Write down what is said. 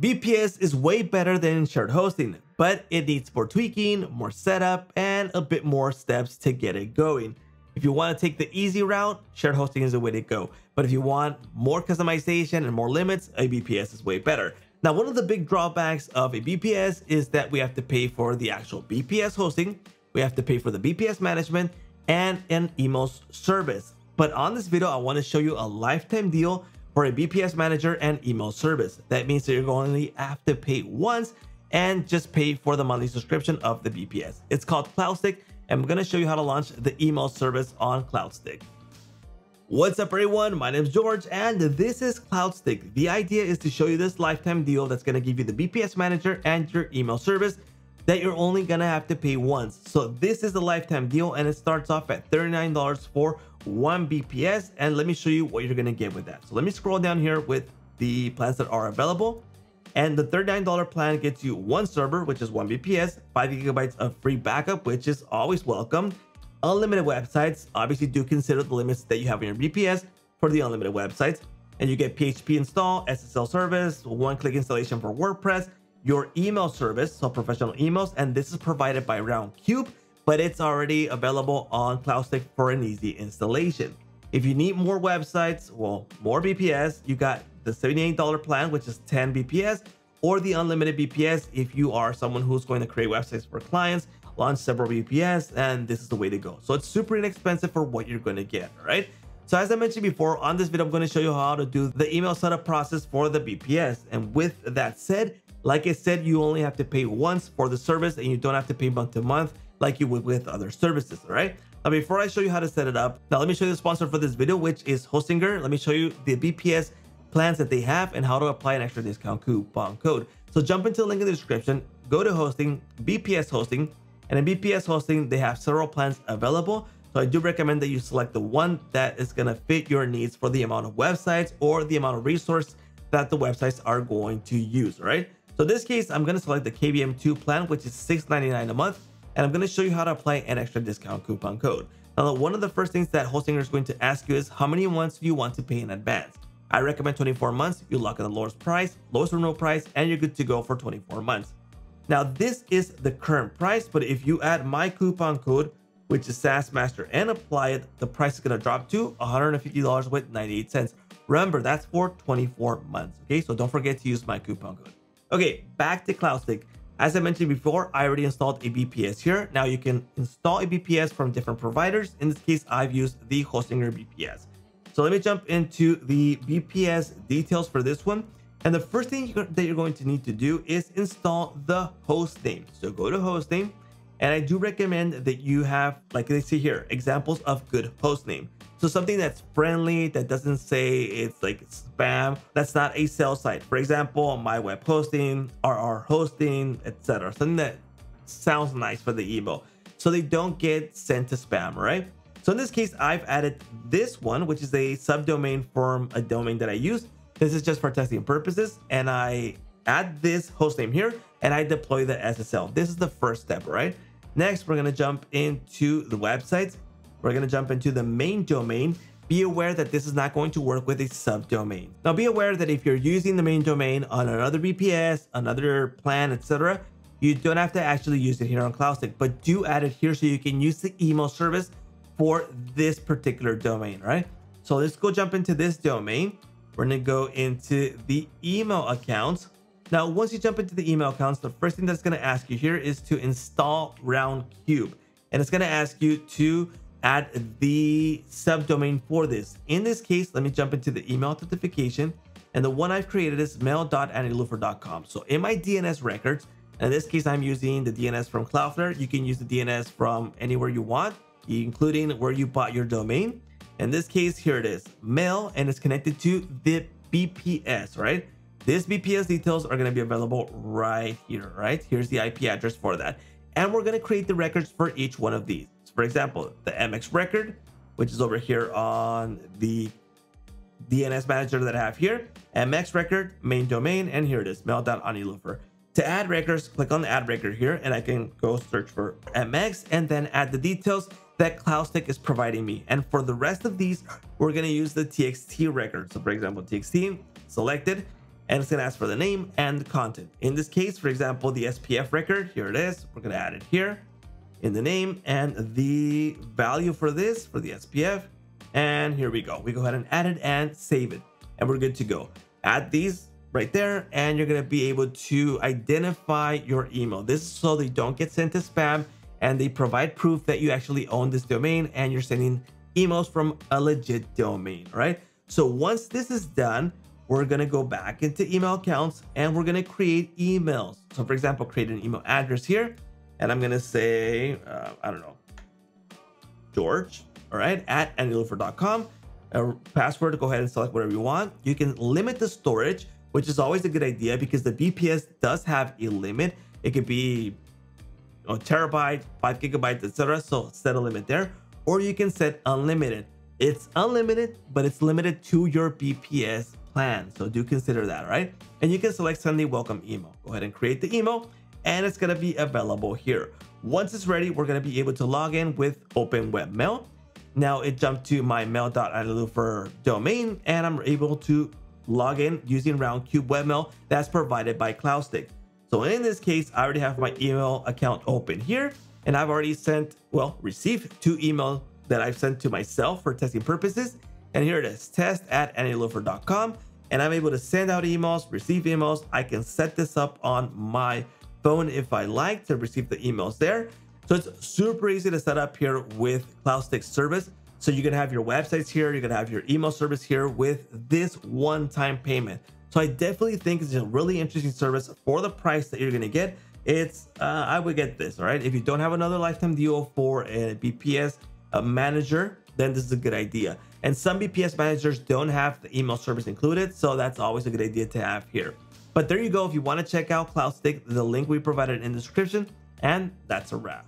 VPS is way better than shared hosting, but it needs more tweaking, more setup, and a bit more steps to get it going. If you want to take the easy route, shared hosting is the way to go. But if you want more customization and more limits, a VPS is way better. Now, one of the big drawbacks of a VPS is that we have to pay for the actual VPS hosting, we have to pay for the VPS management, and an email service. But on this video, I want to show you a lifetime deal for a VPS manager and email service. That means that you're going to have to pay once and just pay for the monthly subscription of the VPS. It's called CloudStick, and I'm going to show you how to launch the email service on CloudStick. What's up everyone, my name is George and this is CloudStick. The idea is to show you this lifetime deal that's going to give you the VPS manager and your email service that you're only to have to pay once. So this is a lifetime deal and it starts off at $39 for one VPS and let me show you what you're gonna get with that. So let me scroll down here with the plans that are available. And the $39 plan gets you one server, which is one VPS, five gigabytes of free backup, which is always welcome. Unlimited websites, obviously do consider the limits that you have in your VPS for the unlimited websites. And you get PHP install, SSL service, one-click installation for WordPress, your email service, so professional emails, and this is provided by Roundcube but it's already available on CloudStick for an easy installation. If you need more websites, well, more VPS, you got the $78 plan, which is 10 VPS, or the unlimited VPS if you are someone who's going to create websites for clients, launch several VPS, and this is the way to go. So it's super inexpensive for what you're going to get, right? So as I mentioned before, on this video, I'm going to show you how to do the email setup process for the VPS. And with that said, like I said, you only have to pay once for the service and you don't have to pay month to month like you would with other services, all right? Now, before I show you how to set it up, now let me show you the sponsor for this video, which is Hostinger. Let me show you the VPS plans that they have and how to apply an extra discount coupon code. So jump into the link in the description, go to hosting, VPS hosting, and in VPS hosting, they have several plans available. So I do recommend that you select the one that is gonna fit your needs for the amount of websites or the amount of resource that the websites are going to use, right? So in this case, I'm gonna select the KVM2 plan, which is $6.99 a month and I'm going to show you how to apply an extra discount coupon code. Now, one of the first things that Hostinger is going to ask you is how many months do you want to pay in advance? I recommend 24 months. You lock in the lowest price, lowest renewal price, and you're good to go for 24 months. Now, this is the current price, but if you add my coupon code, which is SaaS Master, and apply it, the price is going to drop to $150 with 98 cents. Remember, that's for 24 months. Okay, so don't forget to use my coupon code. Okay, back to CloudStick. As I mentioned before, I already installed a VPS here. Now you can install a VPS from different providers. In this case, I've used the Hostinger VPS. So let me jump into the VPS details for this one. And the first thing that you're going to need to do is install the host name. So go to host name. And I do recommend that you have, like they see here, examples of good host name. So something that's friendly, that doesn't say it's like spam, that's not a sales site. For example, my web hosting, RR hosting, etc. Something that sounds nice for the email. So they don't get sent to spam, right? So in this case, I've added this one, which is a subdomain from a domain that I use. This is just for testing purposes. And I add this host name here and I deploy the SSL. This is the first step, right? Next, we're gonna jump into the websites we're going to jump into the main domain. Be aware that this is not going to work with a subdomain. Now be aware that if you're using the main domain on another VPS, another plan, etc., you don't have to actually use it here on CloudStick, but do add it here so you can use the email service for this particular domain, right? So let's go jump into this domain. We're gonna go into the email accounts. Now, once you jump into the email accounts, the first thing that's gonna ask you here is to install Roundcube. And it's gonna ask you to add the subdomain for this. In this case, let me jump into the email authentication. And the one I've created is mail.andylufer.com. So in my DNS records, in this case, I'm using the DNS from Cloudflare. You can use the DNS from anywhere you want, including where you bought your domain. In this case, here it is, mail, and it's connected to the VPS, right? This VPS details are going to be available right here, right? Here's the IP address for that. And we're going to create the records for each one of these. So for example, the MX record, which is over here on the DNS manager that I have here, MX record, main domain, and here it is, mail.anilufer. To add records, click on the add record here, and I can go search for MX and then add the details that CloudStick is providing me. And for the rest of these, we're gonna use the TXT record. So for example, TXT selected, and it's gonna ask for the name and content. In this case, for example, the SPF record, here it is. We're gonna add it here in the name and the value for this, for the SPF. And here we go. We go ahead and add it and save it. And we're good to go. Add these right there and you're gonna be able to identify your email. This is so they don't get sent to spam and they provide proof that you actually own this domain and you're sending emails from a legit domain, right? So once this is done, we're gonna go back into email accounts and we're gonna create emails. So for example, create an email address here and I'm gonna say, uh, I don't know, George, all right, at andylufer.com. A password, go ahead and select whatever you want. You can limit the storage, which is always a good idea because the VPS does have a limit. It could be a terabyte, five gigabytes, etc. So set a limit there, or you can set unlimited. It's unlimited, but it's limited to your VPS plan. So do consider that, right? And you can select send a welcome email. Go ahead and create the email and it's gonna be available here. Once it's ready, we're gonna be able to log in with Open Web Mail. Now it jumped to my mail.andylufer domain and I'm able to log in using Roundcube Webmail that's provided by CloudStick. So in this case, I already have my email account open here and I've already sent, well, received two emails that I've sent to myself for testing purposes. And here it is, test at andylufer.com. And I'm able to send out emails, receive emails. I can set this up on my phone if I like to receive the emails there. So it's super easy to set up here with CloudStick service. So you can have your websites here, you can have your email service here with this one-time payment. So I definitely think it's a really interesting service for the price that you're gonna get. It's, uh, I would get this, all right? If you don't have another lifetime deal for a VPS a manager, then this is a good idea. And some VPS managers don't have the email service included, so that's always a good idea to have here. But there you go. If you want to check out CloudStick, the link we provided in the description, and that's a wrap.